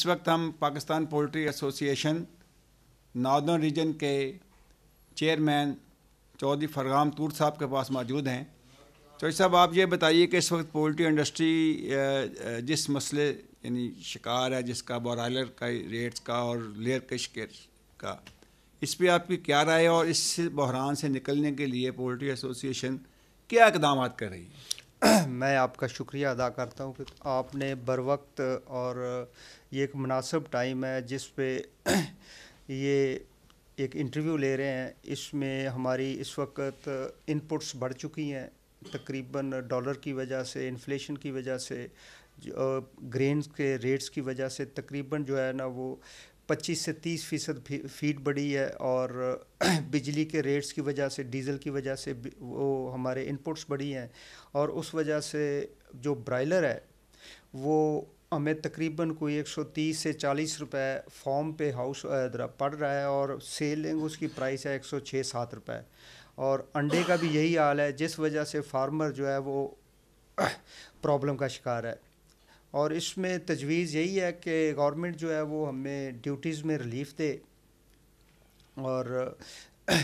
اس وقت ہم Pakistan poultry association northern region کے چیئرمین چودھری فرغام تور صاحب کے پاس موجود ہیں۔ چودھری صاحب، آپ یہ بتائیے کہ اس وقت پولٹری انڈسٹری جس مسئلے یعنی شکار ہے، جس کا برائلر کا ریٹس کا اور لیئر کش کا، اس پہ آپ کی کیا رائے اور اس بحران سے نکلنے کے لیے پولٹری ایسوسیشن کیا اقدامات کر رہی ہے؟ میں آپ کا شکریہ ادا کرتا ہوں کہ آپ نے بر وقت اور یہ ایک مناسب ٹائم ہے جس پہ یہ ایک انٹرویو لے رہے ہیں۔ اس میں ہماری اس وقت ان پٹس بڑھ چکی ہیں۔ تقریباً ڈالر کی وجہ سے انفلیشن کی وجہ سے گرینز کے ریٹس کی وجہ سے تقریباً جو ہے نا وہ پچیس سے تیس فیصد فیٹ بڑی ہے اور بجلی کے ریٹس کی وجہ سے، ڈیزل کی وجہ سے وہ ہمارے ان پٹس ہیں اور اس وجہ سے جو برائلر ہے، وہ ہمیں تقریباً کوئی ایک سو تیس سے چالیس روپے فارم پہ ہاؤس پڑ رہا ہے اور سیلنگ اس کی پرائس ہے ایک سو چھ سات روپے اور انڈے کا بھی یہی حال ہے، جس وجہ سے فارمر جو ہے وہ پرابلم کا شکار ہے۔ اور اس میں تجویز یہی ہے کہ گورنمنٹ جو ہے وہ ہمیں ڈیوٹیز میں ریلیف دے اور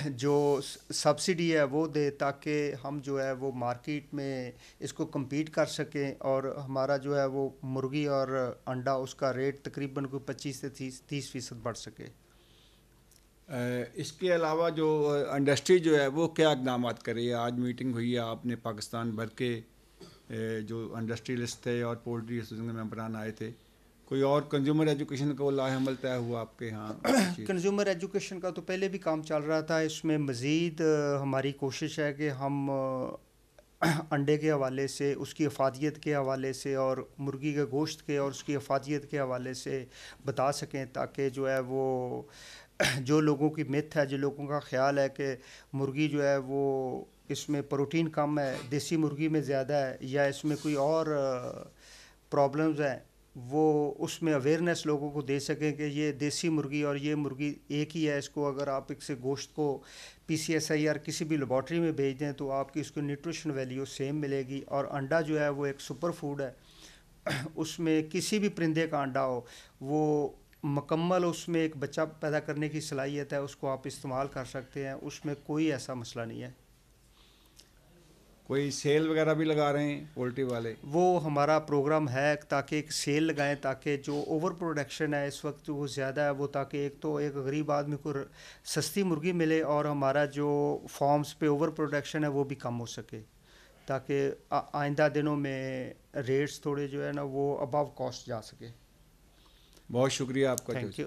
جو سبسڈی ہے وہ دے تاکہ ہم جو ہے وہ مارکیٹ میں اس کو کمپیٹ کر سکیں اور ہمارا جو ہے وہ مرغی اور انڈا اس کا ریٹ تقریباً کوئی پچیس سے تیس تیس فیصد بڑھ سکے۔ اس کے علاوہ جو انڈسٹری جو ہے وہ کیا اقدامات کر رہی ہے آج میٹنگ ہوئی ہے، آپ نے پاکستان بھر کے جو انڈسٹریلسٹ تھے اور پولٹری ایسوسیشن کے ممبران آئے تھے، کوئی اور کنزیومر ایجوکیشن کا وہ لاہ عمل طے ہوا آپ کے یہاں؟ جی۔ کنزیومر ایجوکیشن کا تو پہلے بھی کام چل رہا تھا، اس میں مزید ہماری کوشش ہے کہ ہم انڈے کے حوالے سے، اس کی افادیت کے حوالے سے اور مرغی کے گوشت کے اور اس کی افادیت کے حوالے سے بتا سکیں تاکہ جو ہے وہ جو لوگوں کی مت ہے، جو لوگوں کا خیال ہے کہ مرغی جو ہے وہ اس میں پروٹین کم ہے، دیسی مرغی میں زیادہ ہے یا اس میں کوئی اور پرابلمز ہیں، وہ اس میں اویئرنیس لوگوں کو دے سکیں کہ یہ دیسی مرغی اور یہ مرغی ایک ہی ہے، اس کو اگر آپ ایک سے گوشت کو پی سی ایس آئی آر کسی بھی لیبارٹری میں بھیج دیں تو آپ کی اس کو نیوٹریشن ویلیو سیم ملے گی اور انڈا جو ہے وہ ایک سپر فوڈ ہے۔ اس میں کسی بھی پرندے کا انڈا ہو، وہ مکمل اس میں ایک بچہ پیدا کرنے کی صلاحیت ہے، اس کو آپ استعمال کر سکتے ہیں، اس میں کوئی ایسا مسئلہ نہیں ہے۔ کوئی سیل وغیرہ بھی لگا رہے ہیں پولٹری والے؟ وہ ہمارا پروگرام ہے تاکہ ایک سیل لگائیں تاکہ جو اوور پروڈکشن ہے اس وقت وہ زیادہ ہے وہ تاکہ ایک تو ایک غریب آدمی کو سستی مرغی ملے اور ہمارا جو فارمز پہ اوور پروڈکشن ہے وہ بھی کم ہو سکے تاکہ آئندہ دنوں میں ریٹس تھوڑے جو ہے نا وہ ابو کاسٹ جا سکے۔ بہت شکریہ آپ کا تھینک یو